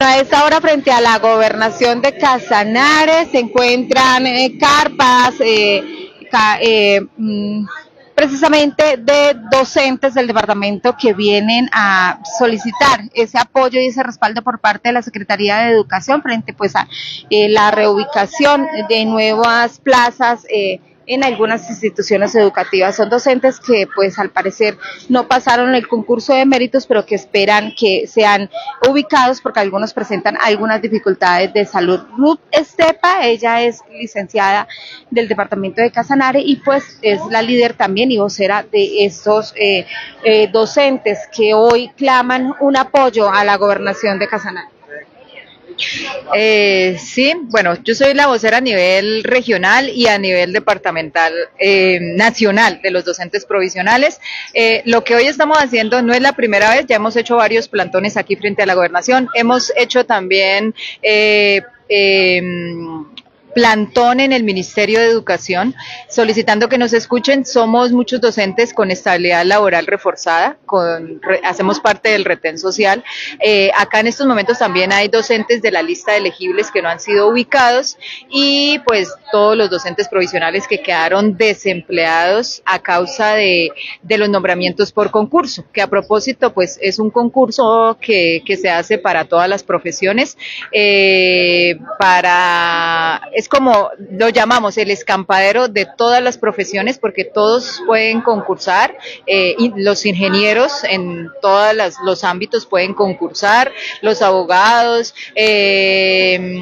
A esta hora frente a la gobernación de Casanare se encuentran eh, carpas eh, eh, mm, precisamente de docentes del departamento que vienen a solicitar ese apoyo y ese respaldo por parte de la Secretaría de Educación frente pues a la reubicación de nuevas plazas en algunas instituciones educativas. Son docentes que pues al parecer no pasaron el concurso de méritos, pero que esperan que sean ubicados porque algunos presentan algunas dificultades de salud. Ruth Estepa, ella es licenciada del departamento de Casanare y pues es la líder también y vocera de estos eh, eh, docentes que hoy claman un apoyo a la gobernación de Casanare. Eh, sí, bueno, yo soy la vocera a nivel regional y a nivel departamental eh, nacional de los docentes provisionales. Eh, lo que hoy estamos haciendo no es la primera vez, ya hemos hecho varios plantones aquí frente a la gobernación. Hemos hecho también eh, em, plantón en el Ministerio de Educación solicitando que nos escuchen. Somos muchos docentes con estabilidad laboral reforzada, con, hacemos parte del retén social. Eh, acá en estos momentos también hay docentes de la lista de elegibles que no han sido ubicados y pues todos los docentes provisionales que quedaron desempleados a causa de, los nombramientos por concurso, que a propósito pues es un concurso que, que se hace para todas las profesiones, eh, para es como lo llamamos el escampadero de todas las profesiones porque todos pueden concursar, eh, los ingenieros en todos los ámbitos pueden concursar, los abogados, eh,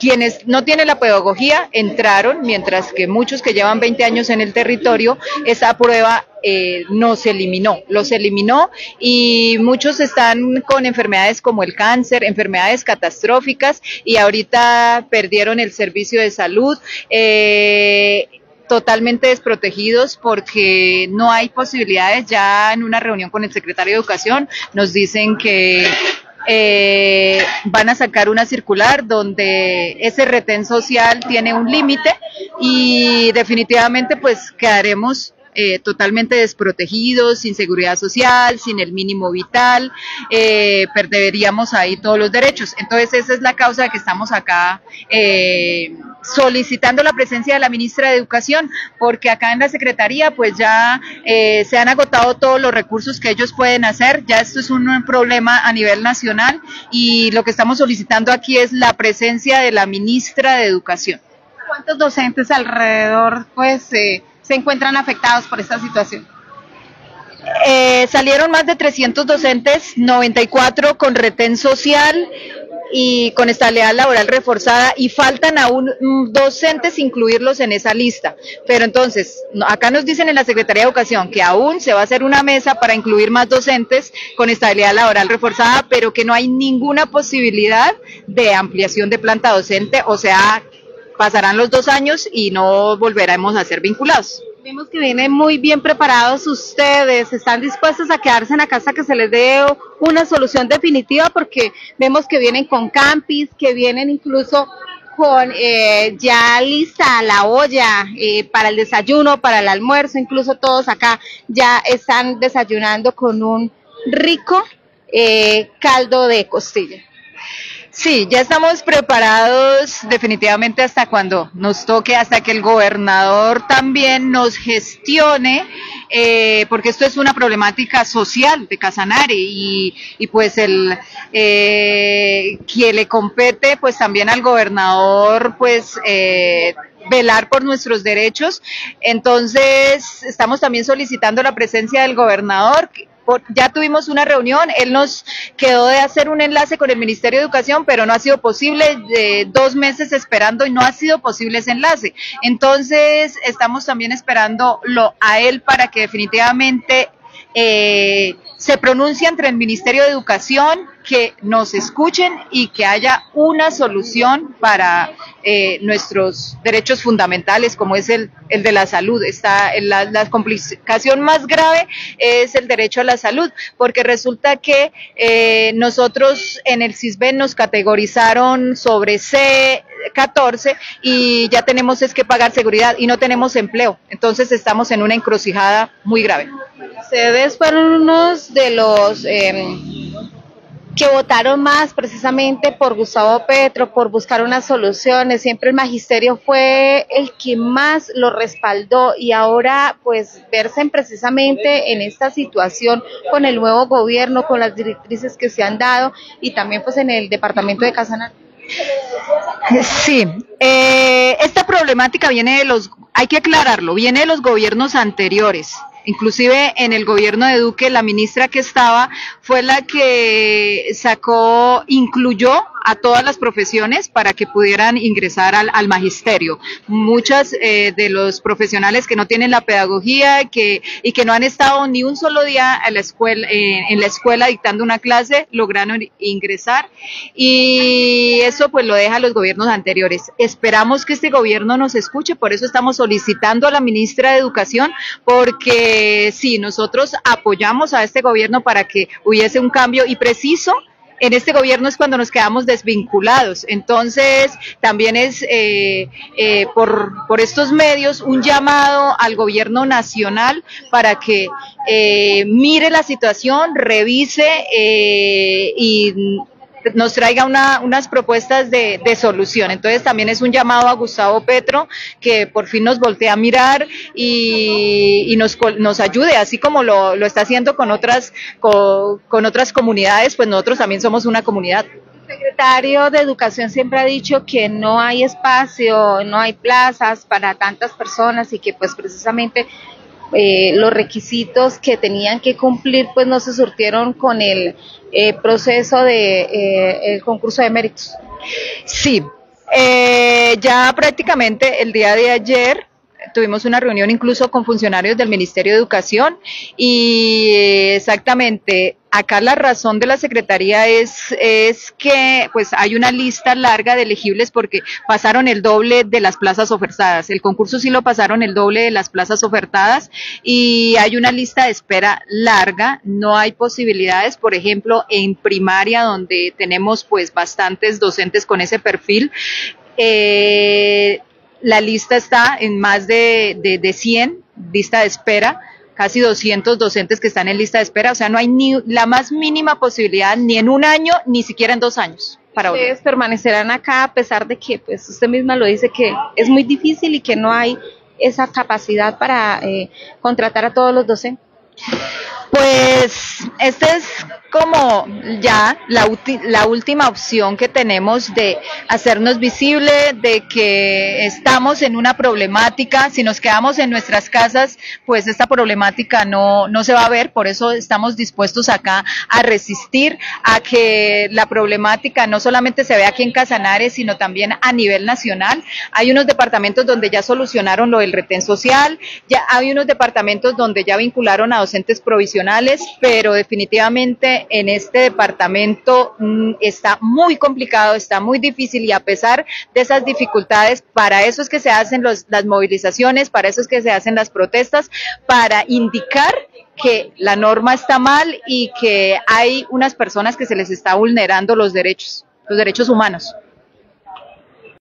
quienes no tienen la pedagogía entraron, mientras que muchos que llevan 20 años en el territorio, esa prueba eh, no se eliminó, los eliminó y muchos están con enfermedades como el cáncer, enfermedades catastróficas y ahorita perdieron el servicio de salud. Eh, totalmente desprotegidos porque no hay posibilidades. Ya en una reunión con el secretario de Educación nos dicen que eh, van a sacar una circular donde ese retén social tiene un límite y definitivamente pues quedaremos eh, totalmente desprotegidos, sin seguridad social, sin el mínimo vital, eh, perderíamos ahí todos los derechos. Entonces esa es la causa de que estamos acá eh, solicitando la presencia de la ministra de Educación, porque acá en la Secretaría pues ya eh, se han agotado todos los recursos que ellos pueden hacer, ya esto es un problema a nivel nacional y lo que estamos solicitando aquí es la presencia de la ministra de Educación. ¿Cuántos docentes alrededor pues eh, se encuentran afectados por esta situación? Eh, salieron más de 300 docentes, 94 con retén social y con estabilidad laboral reforzada y faltan aún mm, docentes incluirlos en esa lista. Pero entonces, acá nos dicen en la Secretaría de Educación que aún se va a hacer una mesa para incluir más docentes con estabilidad laboral reforzada, pero que no hay ninguna posibilidad de ampliación de planta docente, o sea, pasarán los dos años y no volveremos a ser vinculados. Vemos que vienen muy bien preparados ustedes, están dispuestos a quedarse en la casa que se les dé una solución definitiva porque vemos que vienen con campis, que vienen incluso con eh, ya lista la olla eh, para el desayuno, para el almuerzo, incluso todos acá ya están desayunando con un rico eh, caldo de costilla. Sí, ya estamos preparados definitivamente hasta cuando nos toque, hasta que el gobernador también nos gestione, eh, porque esto es una problemática social de Casanare y, y pues el eh, quien le compete pues también al gobernador pues eh, velar por nuestros derechos. Entonces, estamos también solicitando la presencia del gobernador, ya tuvimos una reunión, él nos quedó de hacer un enlace con el Ministerio de Educación, pero no ha sido posible, de dos meses esperando y no ha sido posible ese enlace. Entonces, estamos también esperando lo, a él para que definitivamente eh, se pronuncie entre el Ministerio de Educación, que nos escuchen y que haya una solución para eh, nuestros derechos fundamentales, como es el, el de la salud. Está, la, la, complicación más grave es el derecho a la salud, porque resulta que eh, nosotros en el CISBEN nos categorizaron sobre C14 y ya tenemos es que pagar seguridad y no tenemos empleo. Entonces estamos en una encrucijada muy grave. Ustedes fueron unos de los... Eh, que votaron más precisamente por Gustavo Petro, por buscar unas soluciones. Siempre el magisterio fue el que más lo respaldó y ahora pues verse precisamente en esta situación con el nuevo gobierno, con las directrices que se han dado y también pues en el departamento de Casanare. Sí, eh, esta problemática viene de los, hay que aclararlo, viene de los gobiernos anteriores. Inclusive en el gobierno de Duque, la ministra que estaba fue la que sacó, incluyó a todas las profesiones para que pudieran ingresar al, al magisterio. Muchas eh, de los profesionales que no tienen la pedagogía que, y que no han estado ni un solo día en la escuela, eh, en la escuela dictando una clase lograron ingresar y eso pues lo deja los gobiernos anteriores. Esperamos que este gobierno nos escuche, por eso estamos solicitando a la ministra de Educación porque sí, nosotros apoyamos a este gobierno para que hubiese un cambio y preciso en este gobierno es cuando nos quedamos desvinculados. Entonces, también es eh, eh, por, por estos medios un llamado al gobierno nacional para que eh, mire la situación, revise eh, y nos traiga una, unas propuestas de, de, solución. Entonces también es un llamado a Gustavo Petro que por fin nos voltee a mirar y, nos, nos ayude, así como lo, lo está haciendo con otras, con, con otras comunidades, pues nosotros también somos una comunidad El secretario de Educación siempre ha dicho que no hay espacio, no hay plazas para tantas personas y que pues precisamente eh, los requisitos que tenían que cumplir pues no se surtieron con el eh, proceso de eh, el concurso de méritos. Sí, eh, ya prácticamente el día de ayer tuvimos una reunión incluso con funcionarios del Ministerio de Educación y exactamente acá la razón de la Secretaría es, es que pues hay una lista larga de elegibles porque pasaron el doble de las plazas ofertadas. El concurso sí lo pasaron el doble de las plazas ofertadas y hay una lista de espera larga. No hay posibilidades, por ejemplo, en primaria donde tenemos pues bastantes docentes con ese perfil. Eh, la lista está en más de, de, de 100, lista de espera casi 200 docentes que están en lista de espera, o sea, no hay ni la más mínima posibilidad ni en un año, ni siquiera en dos años. Para Ustedes volver. permanecerán acá a pesar de que, pues, usted misma lo dice que es muy difícil y que no hay esa capacidad para eh, contratar a todos los docentes. Pues esta es como ya la, la, última opción que tenemos de hacernos visible, de que estamos en una problemática. Si nos quedamos en nuestras casas, pues esta problemática no, no se va a ver. Por eso estamos dispuestos acá a resistir a que la problemática no solamente se vea aquí en Casanares, sino también a nivel nacional. Hay unos departamentos donde ya solucionaron lo del retén social, ya hay unos departamentos donde ya vincularon a docentes provisionales, pero definitivamente en este departamento mmm, está muy complicado, está muy difícil y a pesar de esas dificultades, para eso es que se hacen los, las movilizaciones, para eso es que se hacen las protestas, para indicar que la norma está mal y que hay unas personas que se les está vulnerando los derechos, los derechos humanos.